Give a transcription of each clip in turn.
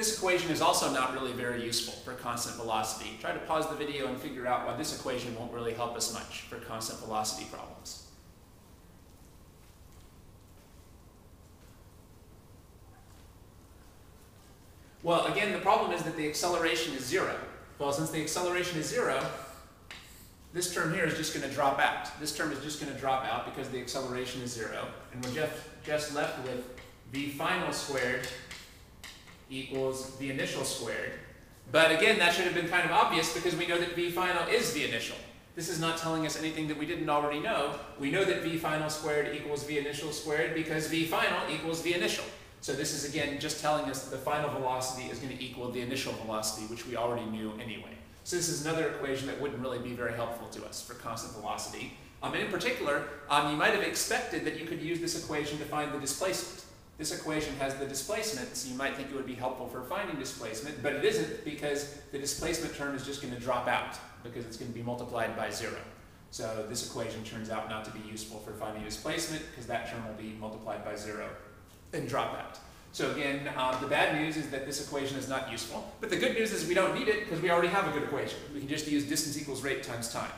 This equation is also not really very useful for constant velocity. Try to pause the video and figure out why this equation won't really help us much for constant velocity problems. Well, again, the problem is that the acceleration is zero. Well, since the acceleration is zero, this term here is just going to drop out. This term is just going to drop out because the acceleration is zero. And we're just, just left with v final squared equals the initial squared. But again, that should have been kind of obvious because we know that v final is the initial. This is not telling us anything that we didn't already know. We know that v final squared equals v initial squared because v final equals v initial. So this is again just telling us that the final velocity is going to equal the initial velocity, which we already knew anyway. So this is another equation that wouldn't really be very helpful to us for constant velocity. Um, and in particular, um, you might have expected that you could use this equation to find the displacement. This equation has the displacement, so you might think it would be helpful for finding displacement, but it isn't because the displacement term is just going to drop out because it's going to be multiplied by zero. So this equation turns out not to be useful for finding displacement because that term will be multiplied by zero and drop out. So again, uh, the bad news is that this equation is not useful, but the good news is we don't need it because we already have a good equation. We can just use distance equals rate times time.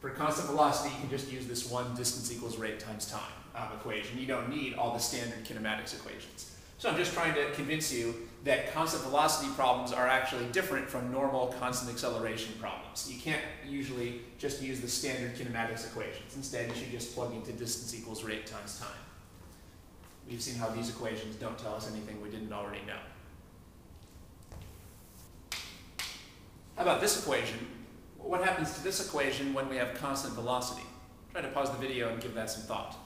For constant velocity, you can just use this one distance equals rate times time um, equation. You don't need all the standard kinematics equations. So I'm just trying to convince you that constant velocity problems are actually different from normal constant acceleration problems. You can't usually just use the standard kinematics equations. Instead, you should just plug into distance equals rate times time. We've seen how these equations don't tell us anything we didn't already know. How about this equation? What happens to this equation when we have constant velocity? Try to pause the video and give that some thought.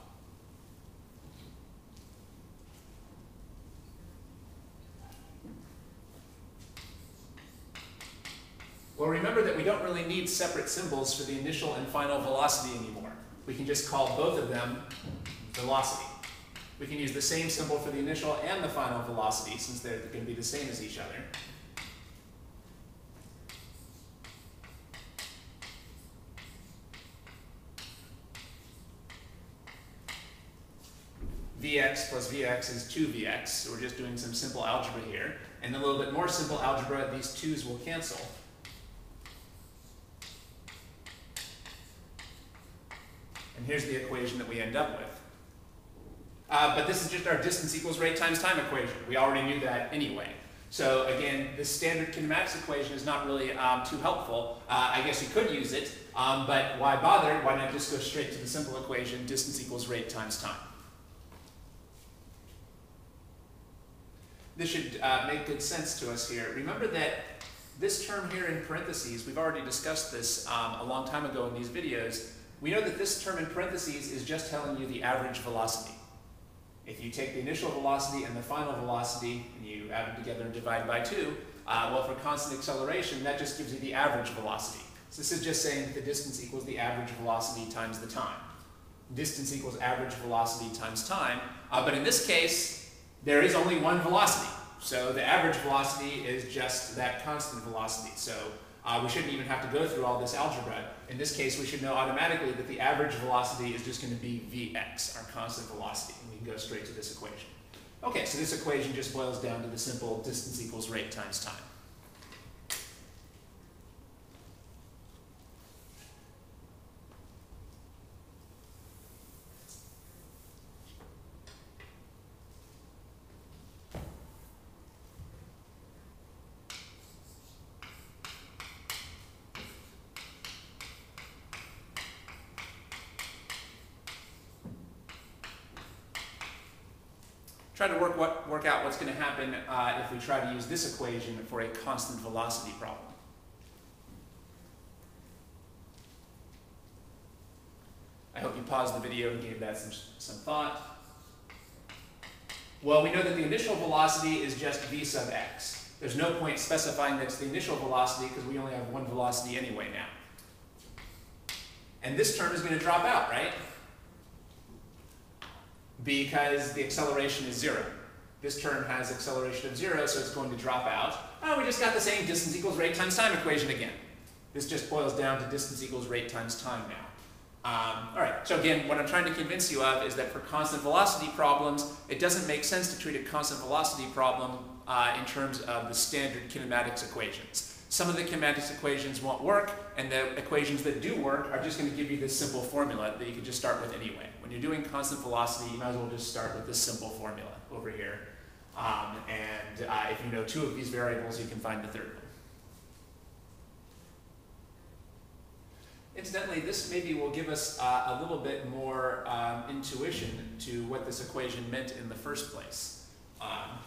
Well, remember that we don't really need separate symbols for the initial and final velocity anymore. We can just call both of them velocity. We can use the same symbol for the initial and the final velocity since they're going to be the same as each other. Vx plus Vx is 2Vx, so we're just doing some simple algebra here. And a little bit more simple algebra, these 2's will cancel. And here's the equation that we end up with. Uh, but this is just our distance equals rate times time equation. We already knew that anyway. So again, the standard kinematics equation is not really um, too helpful. Uh, I guess you could use it, um, but why bother? Why not just go straight to the simple equation, distance equals rate times time? This should uh, make good sense to us here. Remember that this term here in parentheses, we've already discussed this um, a long time ago in these videos, we know that this term in parentheses is just telling you the average velocity. If you take the initial velocity and the final velocity and you add them together and divide by 2, uh, well, for constant acceleration, that just gives you the average velocity. So this is just saying that the distance equals the average velocity times the time. Distance equals average velocity times time. Uh, but in this case, there is only one velocity. So the average velocity is just that constant velocity. So uh, we shouldn't even have to go through all this algebra. In this case, we should know automatically that the average velocity is just going to be Vx, our constant velocity. And we can go straight to this equation. Okay, so this equation just boils down to the simple distance equals rate times time. Try to work, what, work out what's going to happen uh, if we try to use this equation for a constant velocity problem. I hope you paused the video and gave that some, some thought. Well, we know that the initial velocity is just v sub x. There's no point specifying that it's the initial velocity because we only have one velocity anyway now. And this term is going to drop out, right? Because the acceleration is zero. This term has acceleration of zero, so it's going to drop out. Oh, we just got the same distance equals rate times time equation again. This just boils down to distance equals rate times time now. Um, all right, so again, what I'm trying to convince you of is that for constant velocity problems, it doesn't make sense to treat a constant velocity problem uh, in terms of the standard kinematics equations. Some of the kinematics equations won't work, and the equations that do work are just going to give you this simple formula that you can just start with anyway. When you're doing constant velocity, you might as well just start with this simple formula over here. Um, and uh, if you know two of these variables, you can find the third one. Incidentally, this maybe will give us uh, a little bit more um, intuition to what this equation meant in the first place. Um,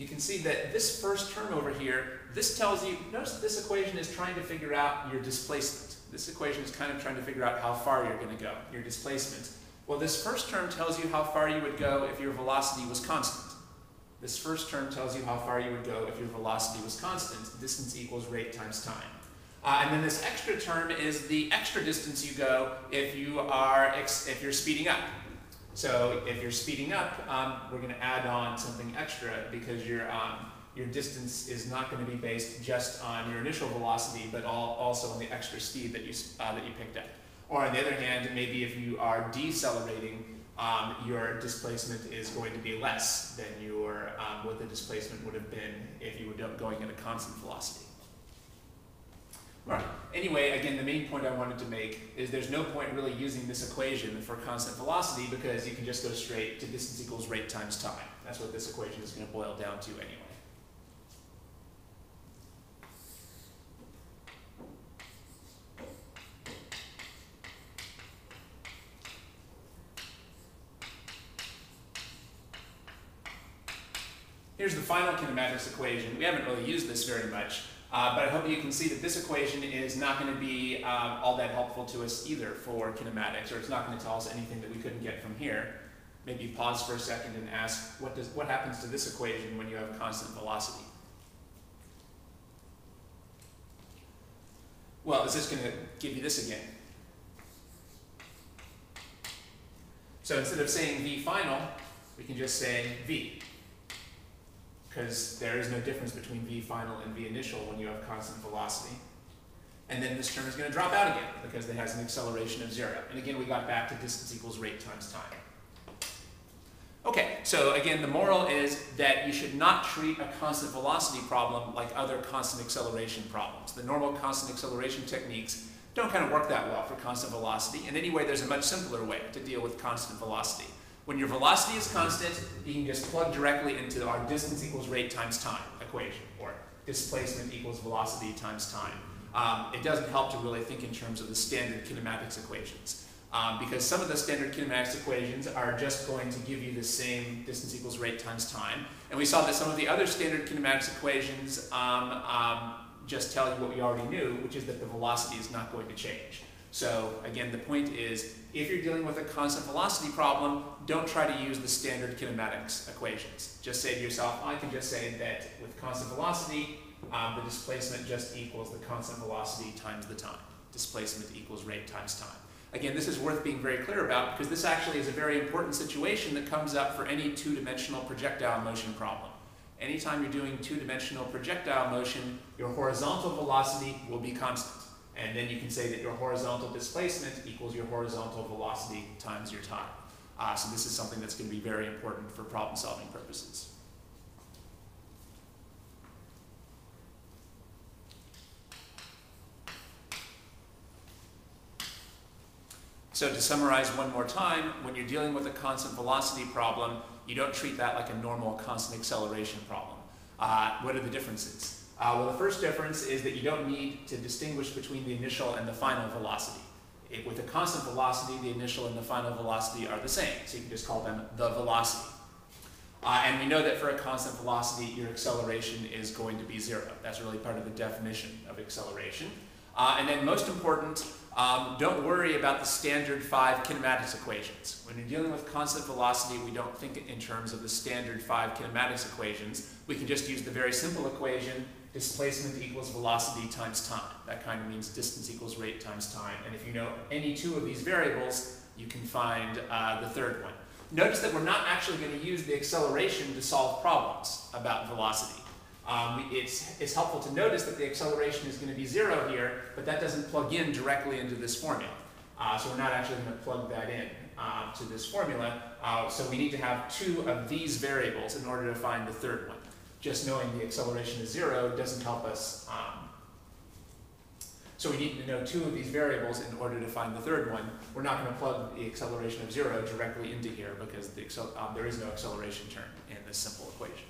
you can see that this first term over here, this tells you, notice this equation is trying to figure out your displacement. This equation is kind of trying to figure out how far you're going to go, your displacement. Well, this first term tells you how far you would go if your velocity was constant. This first term tells you how far you would go if your velocity was constant. Distance equals rate times time. Uh, and then this extra term is the extra distance you go if you are if you're speeding up. So if you're speeding up, um, we're going to add on something extra because your, um, your distance is not going to be based just on your initial velocity, but all, also on the extra speed that you, uh, that you picked up. Or on the other hand, maybe if you are decelerating, um, your displacement is going to be less than your, um, what the displacement would have been if you were going at a constant velocity. Anyway, again, the main point I wanted to make is there's no point really using this equation for constant velocity because you can just go straight to distance equals rate times time. That's what this equation is going to boil down to anyway. Here's the final kinematics equation. We haven't really used this very much, uh, but I hope you can see that this equation is not going to be um, all that helpful to us either for kinematics, or it's not going to tell us anything that we couldn't get from here. Maybe pause for a second and ask, what, does, what happens to this equation when you have constant velocity? Well, is this going to give you this again? So instead of saying v final, we can just say v because there is no difference between v final and v initial when you have constant velocity. And then this term is going to drop out again because it has an acceleration of zero. And again, we got back to distance equals rate times time. Okay, so again, the moral is that you should not treat a constant velocity problem like other constant acceleration problems. The normal constant acceleration techniques don't kind of work that well for constant velocity. And anyway, there's a much simpler way to deal with constant velocity. When your velocity is constant, you can just plug directly into our distance equals rate times time equation, or displacement equals velocity times time. Um, it doesn't help to really think in terms of the standard kinematics equations. Um, because some of the standard kinematics equations are just going to give you the same distance equals rate times time. And we saw that some of the other standard kinematics equations um, um just tell you what we already knew, which is that the velocity is not going to change. So again, the point is, if you're dealing with a constant velocity problem, don't try to use the standard kinematics equations. Just say to yourself, I can just say that with constant velocity, um, the displacement just equals the constant velocity times the time. Displacement equals rate times time. Again, this is worth being very clear about because this actually is a very important situation that comes up for any two-dimensional projectile motion problem. Anytime you're doing two-dimensional projectile motion, your horizontal velocity will be constant. And then you can say that your horizontal displacement equals your horizontal velocity times your time. Uh, so this is something that's going to be very important for problem solving purposes. So to summarize one more time, when you're dealing with a constant velocity problem, you don't treat that like a normal constant acceleration problem. Uh, what are the differences? Uh, well, the first difference is that you don't need to distinguish between the initial and the final velocity. It, with a constant velocity, the initial and the final velocity are the same, so you can just call them the velocity. Uh, and we know that for a constant velocity, your acceleration is going to be zero. That's really part of the definition of acceleration. Uh, and then most important, um, don't worry about the standard five kinematics equations. When you're dealing with constant velocity, we don't think in terms of the standard five kinematics equations. We can just use the very simple equation displacement equals velocity times time. That kind of means distance equals rate times time. And if you know any two of these variables, you can find uh, the third one. Notice that we're not actually going to use the acceleration to solve problems about velocity. Um, it's, it's helpful to notice that the acceleration is going to be zero here, but that doesn't plug in directly into this formula. Uh, so we're not actually going to plug that in uh, to this formula. Uh, so we need to have two of these variables in order to find the third one. Just knowing the acceleration is zero doesn't help us. Um, so we need to know two of these variables in order to find the third one. We're not going to plug the acceleration of zero directly into here because the um, there is no acceleration term in this simple equation.